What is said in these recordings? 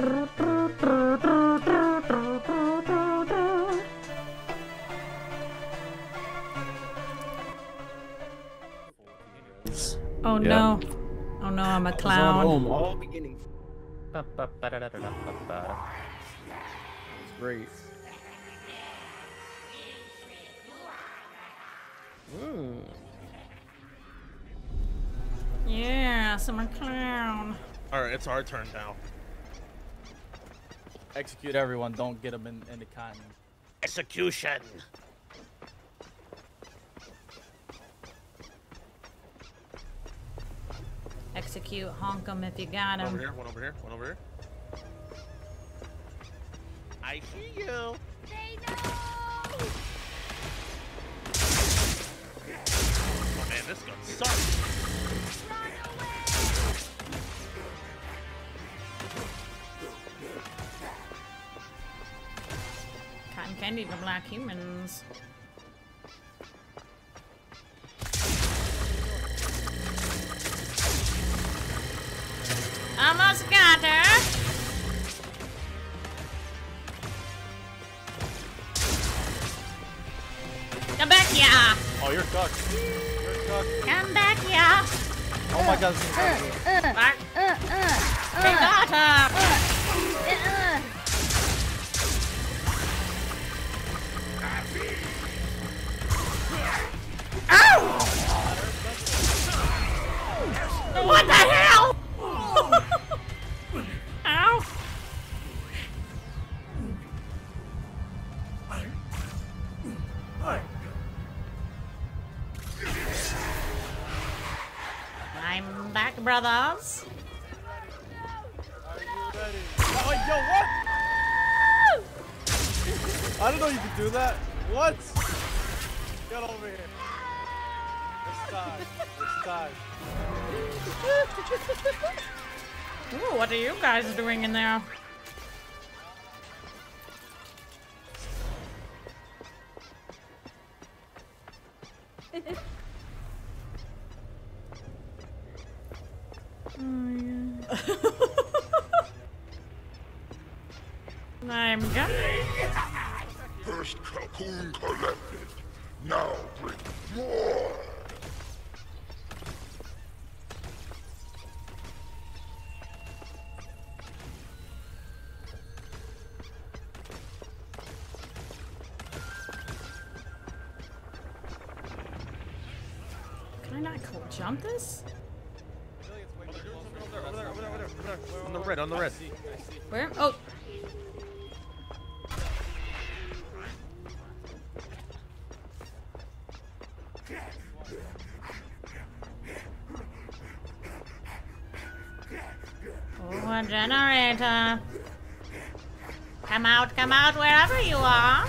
Oh no. Oh no, I'm a clown. home all beginning. Great. Mm. Yes, I'm a clown. All right, it's our turn now. Execute everyone. Don't get them in, in the cotton. Execution. Execute, honk 'em if you got One over 'em. here. One over here. One over here. I see you. Oh man, this gun sucks. Candy to black humans. Almost got her. Come back here. Oh, you're cooked. You're cooked. Come back here. Oh my god. this is crazy. Back. They got her. What the hell? Ow. I'm back, brothers. Oh, yo, what? I don't know you can do that. What? Get over here. It's time. It's time. Ooh, what are you guys doing in there? oh, I'm coming. First cocoon over there. On the red, on the red. Where? Oh. Oh, a generator. Come out, come out, wherever you are.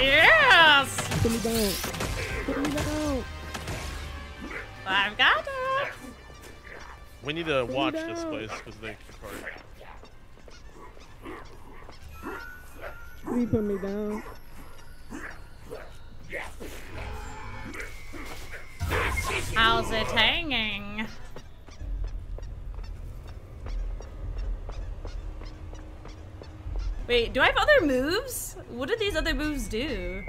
Yes! Put me down. Put me down. I've got it. We need to watch this place because they keep hard. Please put me down. How's it hanging? Wait, do I have other moves? What do these other moves do?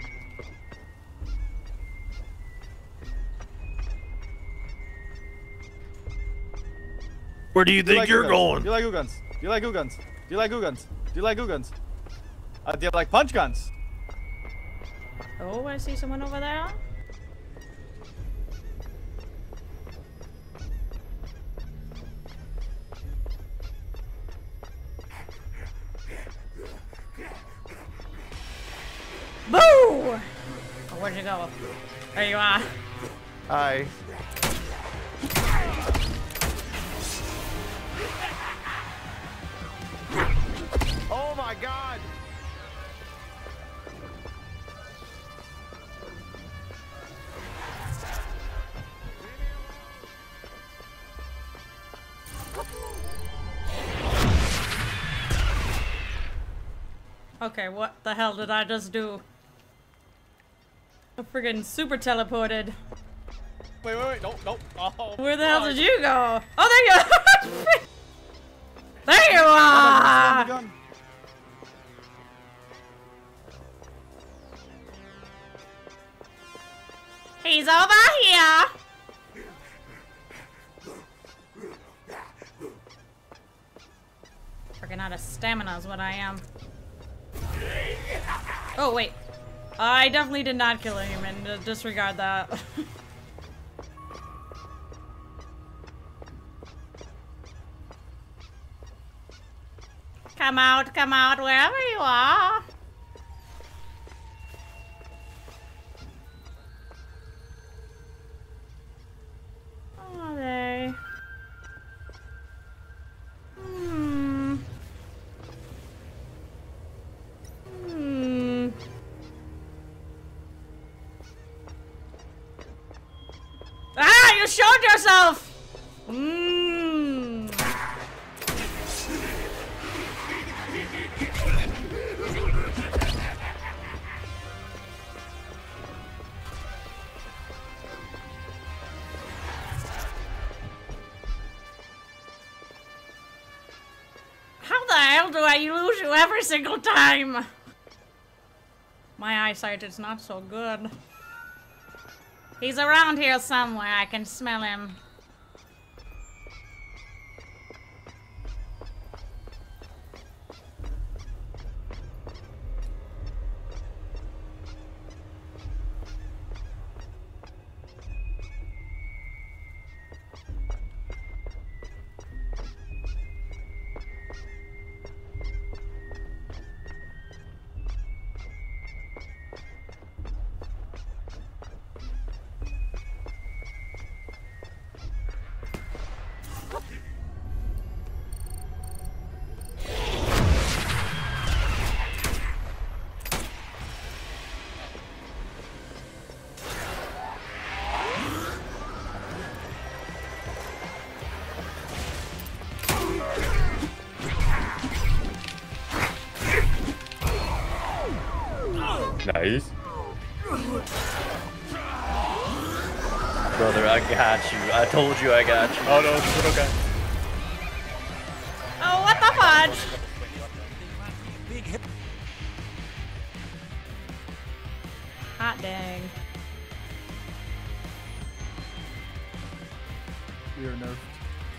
Where do you Do you think like you're going? Do you like goo guns? Do you like goo guns? Do you like goo guns? Do you like goo guns? Uh, do you like punch guns? Oh, I see someone over there. You go? There you are. Hi. Oh my god! Okay, what the hell did I just do? I friggin' super teleported. Wait, wait, wait. Don't, don't. Oh, Where the hell did you go? Oh, there you are! there you are! He's over here! Freaking out of stamina is what I am. Oh, wait. I definitely did not kill a human. disregard that. come out, come out, wherever you. Are yourself! Mmm. How the hell do I lose you every single time? My eyesight is not so good. He's around here somewhere. I can smell him. Nice. Brother, I got you. I told you I got you. Oh no, it's a little guy. Oh, what the fudge? Hot dang. We are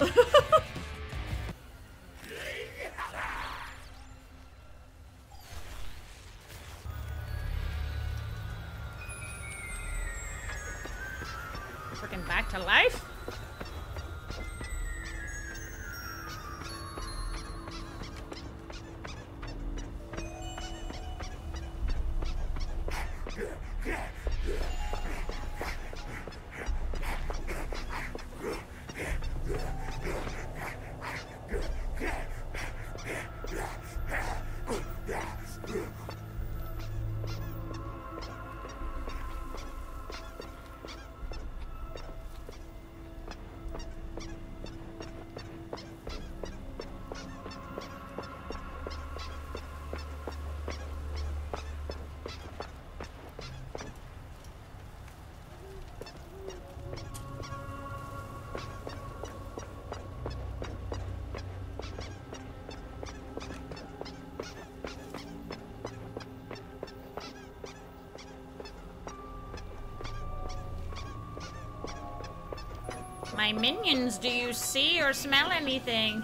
nerfed. My minions, do you see or smell anything?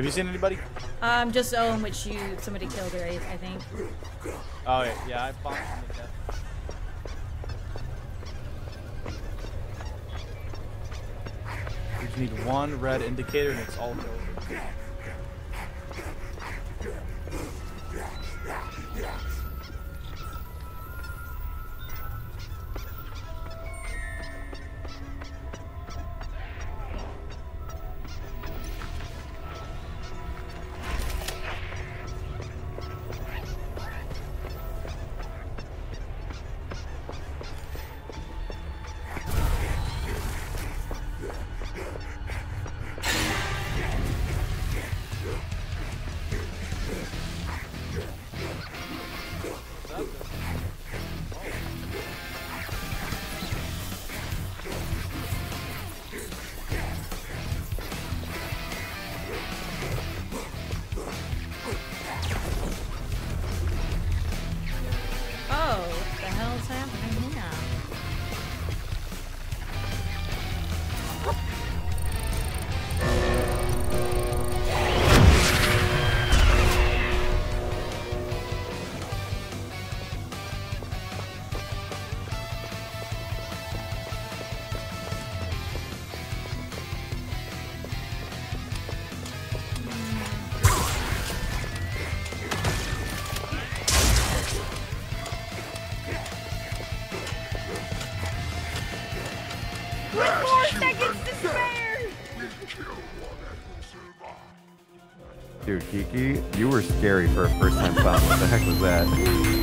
Have you seen anybody? Um, just Owen, which you somebody killed her, I, think. Oh yeah, yeah, I something like that. You just need one red indicator and it's all over. What Dude, Kiki, you were scary for a first time found. What the heck was that?